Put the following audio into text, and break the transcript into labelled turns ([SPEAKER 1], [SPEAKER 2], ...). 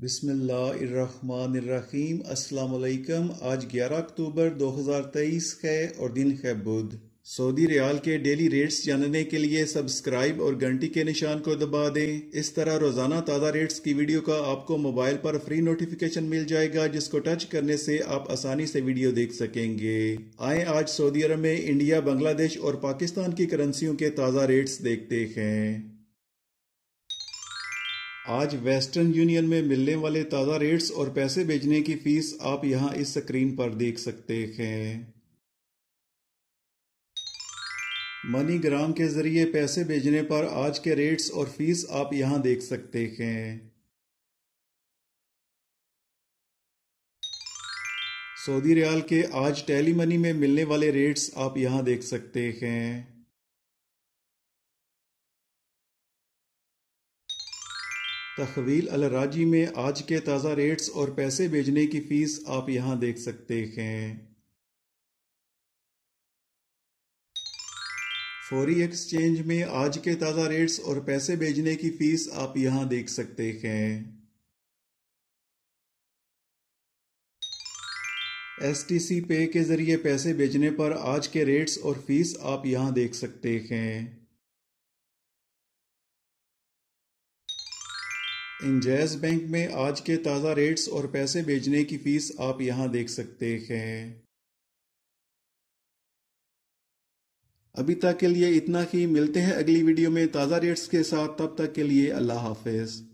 [SPEAKER 1] अस्सलाम वालेकुम आज 11 अक्टूबर 2023 है और दिन है बुध। सऊदी रियाल के डेली रेट्स जानने के लिए सब्सक्राइब और घंटी के निशान को दबा दें। इस तरह रोज़ाना ताज़ा रेट्स की वीडियो का आपको मोबाइल पर फ्री नोटिफिकेशन मिल जाएगा, जिसको टच करने से आप आसानी से वीडियो देख सकेंगे। आए आज सऊदी अरब में इंडिया, बांग्लादेश और पाकिस्तान की करेंसियों के ताज़ा रेट्स देखते हैं। आज वेस्टर्न यूनियन में मिलने वाले ताज़ा रेट्स और पैसे भेजने की फ़ीस आप यहाँ इस स्क्रीन पर देख सकते हैं। मनी ग्राम के ज़रिए पैसे भेजने पर आज के रेट्स और फ़ीस आप यहाँ देख सकते हैं। सऊदी रियाल के आज टेली मनी में मिलने वाले रेट्स आप यहाँ देख सकते हैं। तखवील अलराजी में आज के ताज़ा रेट्स और पैसे भेजने की फ़ीस आप यहाँ देख सकते हैं। फौरी एक्सचेंज में आज के ताज़ा रेट्स और पैसे भेजने की फ़ीस आप यहाँ देख सकते हैं। एस टी सी पे के ज़रिए पैसे भेजने पर आज के रेट्स और फ़ीस आप यहाँ देख सकते हैं। इंजैज बैंक में आज के ताज़ा रेट्स और पैसे भेजने की फ़ीस आप यहाँ देख सकते हैं। अभी तक के लिए इतना ही। मिलते हैं अगली वीडियो में ताज़ा रेट्स के साथ। तब तक के लिए अल्लाह हाफिज़।